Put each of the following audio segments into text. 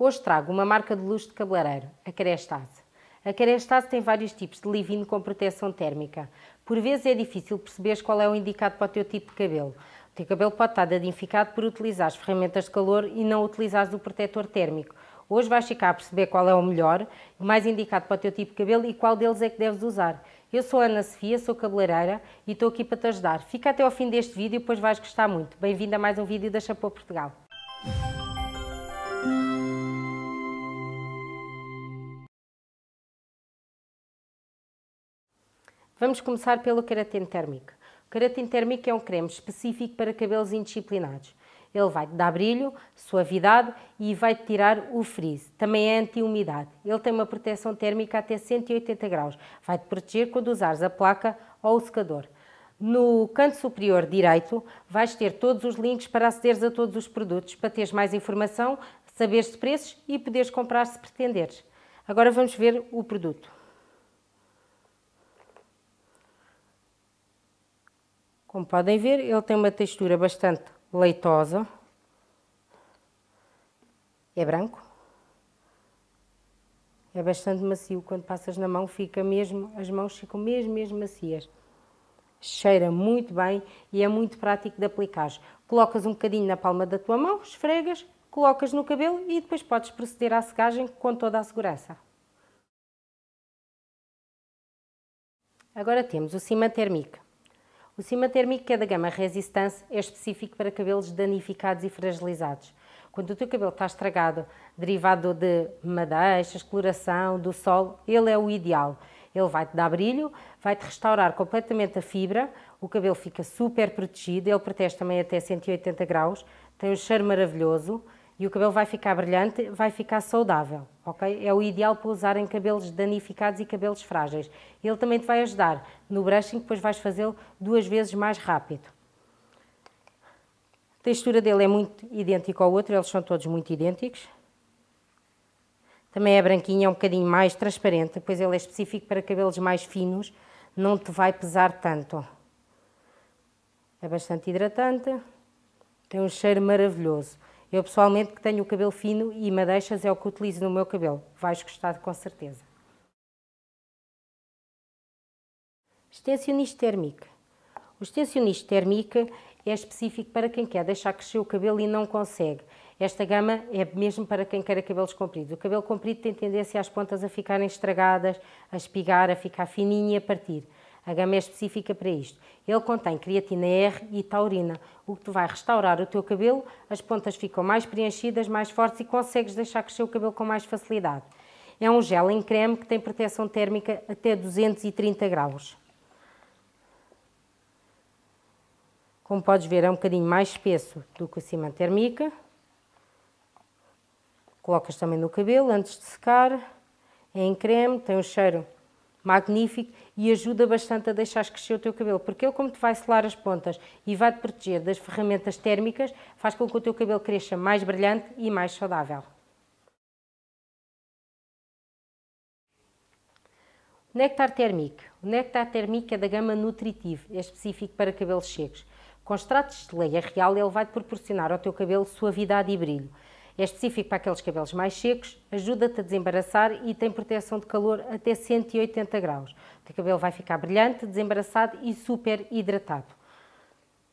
Hoje trago uma marca de luxo de cabeleireiro, a Kerastase. A Kerastase tem vários tipos de leave-in com proteção térmica. Por vezes é difícil perceberes qual é o indicado para o teu tipo de cabelo. O teu cabelo pode estar danificado por utilizar as ferramentas de calor e não utilizares o protetor térmico. Hoje vais ficar a perceber qual é o melhor, mais indicado para o teu tipo de cabelo e qual deles é que deves usar. Eu sou Ana Sofia, sou cabeleireira e estou aqui para te ajudar. Fica até ao fim deste vídeo, pois vais gostar muito. Bem-vindo a mais um vídeo da Chapô Portugal. Vamos começar pelo Keratin Térmico. O Keratin Térmico é um creme específico para cabelos indisciplinados. Ele vai-te dar brilho, suavidade e vai-te tirar o frizz. Também é anti-umidade. Ele tem uma proteção térmica até 180 graus. Vai-te proteger quando usares a placa ou o secador. No canto superior direito vais ter todos os links para acederes a todos os produtos, para teres mais informação, saberes de preços e poderes comprar se pretenderes. Agora vamos ver o produto. Como podem ver, ele tem uma textura bastante leitosa. É branco. É bastante macio. Quando passas na mão, fica mesmo, as mãos ficam mesmo, mesmo macias. Cheira muito bem e é muito prático de aplicar. Colocas um bocadinho na palma da tua mão, esfregas, colocas no cabelo e depois podes proceder à secagem com toda a segurança. Agora temos o Cima Térmica. O cima térmico, que é da gama Resistance, é específico para cabelos danificados e fragilizados. Quando o teu cabelo está estragado, derivado de madeixas, coloração, do sol, ele é o ideal. Ele vai-te dar brilho, vai-te restaurar completamente a fibra, o cabelo fica super protegido, ele protege também até 180 graus, tem um cheiro maravilhoso, e o cabelo vai ficar brilhante, vai ficar saudável, ok? É o ideal para usar em cabelos danificados e cabelos frágeis. Ele também te vai ajudar no brushing, depois vais fazê-lo duas vezes mais rápido. A textura dele é muito idêntica ao outro, eles são todos muito idênticos. Também é branquinho, é um bocadinho mais transparente, pois ele é específico para cabelos mais finos, não te vai pesar tanto. É bastante hidratante, tem um cheiro maravilhoso. Eu pessoalmente que tenho o cabelo fino e madeixas é o que utilizo no meu cabelo. Vais gostar com certeza. Extensionista térmica. O extensionista térmica é específico para quem quer deixar crescer o cabelo e não consegue. Esta gama é mesmo para quem quer cabelos compridos. O cabelo comprido tem tendência às pontas a ficarem estragadas, a espigar, a ficar fininho e a partir. A gama é específica para isto. Ele contém creatina R e taurina, o que vai restaurar o teu cabelo, as pontas ficam mais preenchidas, mais fortes e consegues deixar crescer o cabelo com mais facilidade. É um gel em creme que tem proteção térmica até 230 graus. Como podes ver, é um bocadinho mais espesso do que o cima térmica. Colocas também no cabelo antes de secar. É em creme, tem um cheiro magnífico e ajuda bastante a deixar crescer o teu cabelo, porque ele como te vai selar as pontas e vai te proteger das ferramentas térmicas, faz com que o teu cabelo cresça mais brilhante e mais saudável. Néctar térmico. O néctar térmico é da gama nutritivo, é específico para cabelos secos. Com extratos de leia real, ele vai te proporcionar ao teu cabelo suavidade e brilho. É específico para aqueles cabelos mais secos, ajuda-te a desembaraçar e tem proteção de calor até 180 graus. O teu cabelo vai ficar brilhante, desembaraçado e super hidratado.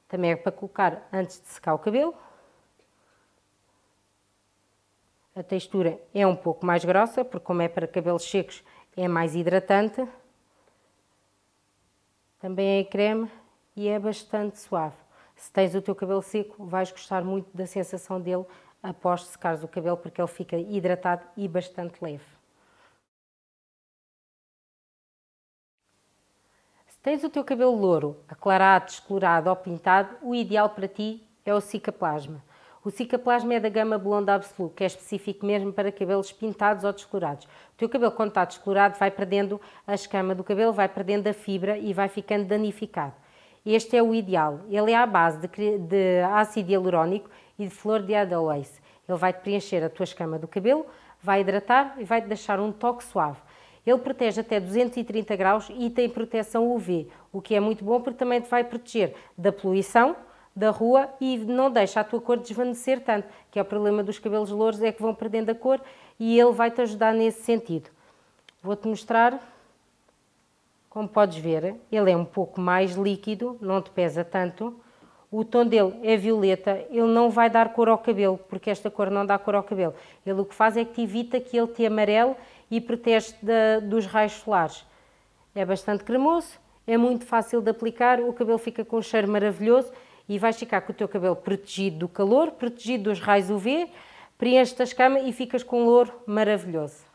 Também é para colocar antes de secar o cabelo. A textura é um pouco mais grossa, porque como é para cabelos secos, é mais hidratante. Também é creme e é bastante suave. Se tens o teu cabelo seco, vais gostar muito da sensação dele após secares o cabelo, porque ele fica hidratado e bastante leve. Se tens o teu cabelo louro, aclarado, descolorado ou pintado, o ideal para ti é o Cicaplasma. O Cicaplasma é da gama Blonde Absolute, que é específico mesmo para cabelos pintados ou descolorados. O teu cabelo, quando está descolorado, vai perdendo a escama do cabelo, vai perdendo a fibra e vai ficando danificado. Este é o ideal. Ele é à base de, de ácido hialurónico e de flor de aloes. Ele vai-te preencher a tua escama do cabelo, vai hidratar e vai-te deixar um toque suave. Ele protege até 230 graus e tem proteção UV, o que é muito bom porque também te vai proteger da poluição, da rua e não deixa a tua cor desvanecer tanto, que é o problema dos cabelos louros, é que vão perdendo a cor e ele vai-te ajudar nesse sentido. Vou-te mostrar, como podes ver, ele é um pouco mais líquido, não te pesa tanto, o tom dele é violeta, ele não vai dar cor ao cabelo, porque esta cor não dá cor ao cabelo. Ele o que faz é que te evita que ele te amarele e protege dos raios solares. É bastante cremoso, é muito fácil de aplicar, o cabelo fica com um cheiro maravilhoso e vais ficar com o teu cabelo protegido do calor, protegido dos raios UV, preenches-te a escama e ficas com um louro maravilhoso.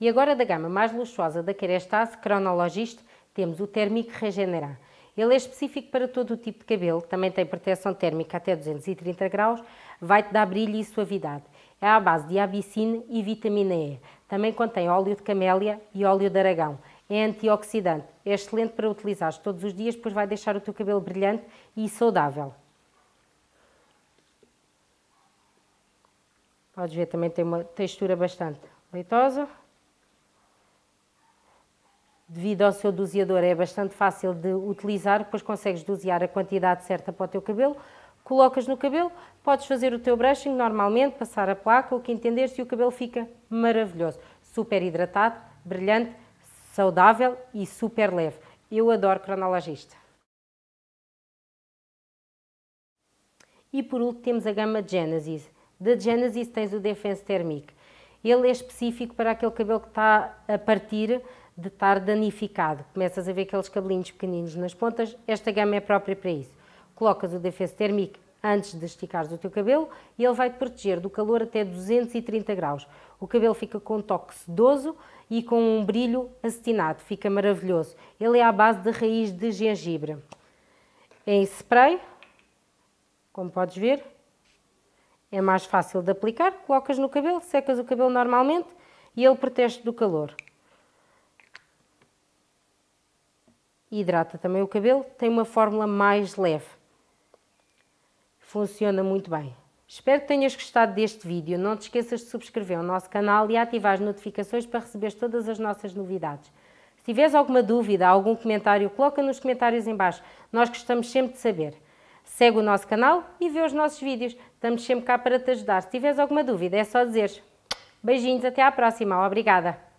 E agora da gama mais luxuosa da Kerastase Chronologist, temos o Thermic Regenerar. Ele é específico para todo o tipo de cabelo, também tem proteção térmica até 230 graus, vai-te dar brilho e suavidade. É à base de abicine e vitamina E. Também contém óleo de camélia e óleo de aragão. É antioxidante, é excelente para utilizar todos os dias, pois vai deixar o teu cabelo brilhante e saudável. Podes ver, também tem uma textura bastante leitosa devido ao seu doseador, é bastante fácil de utilizar, depois consegues dosear a quantidade certa para o teu cabelo, colocas no cabelo, podes fazer o teu brushing normalmente, passar a placa, o que entenderes, e o cabelo fica maravilhoso, super hidratado, brilhante, saudável e super leve. Eu adoro cronologista. E por último temos a gama Genesis. Da Genesis tens o Defense Thermic. Ele é específico para aquele cabelo que está a partir de estar danificado. Começas a ver aqueles cabelinhos pequeninos nas pontas, esta gama é própria para isso. Colocas o Defense Thermic antes de esticares o teu cabelo e ele vai-te proteger do calor até 230 graus. O cabelo fica com um toque sedoso e com um brilho acetinado, fica maravilhoso. Ele é à base de raiz de gengibre. É em spray, como podes ver, é mais fácil de aplicar, colocas no cabelo, secas o cabelo normalmente e ele protege do calor. Hidrata também o cabelo, tem uma fórmula mais leve. Funciona muito bem. Espero que tenhas gostado deste vídeo. Não te esqueças de subscrever o nosso canal e ativar as notificações para receber todas as nossas novidades. Se tiveres alguma dúvida, algum comentário, coloca nos comentários em baixo. Nós gostamos sempre de saber. Segue o nosso canal e vê os nossos vídeos. Estamos sempre cá para te ajudar. Se tiveres alguma dúvida, é só dizer. Beijinhos, até à próxima. Obrigada.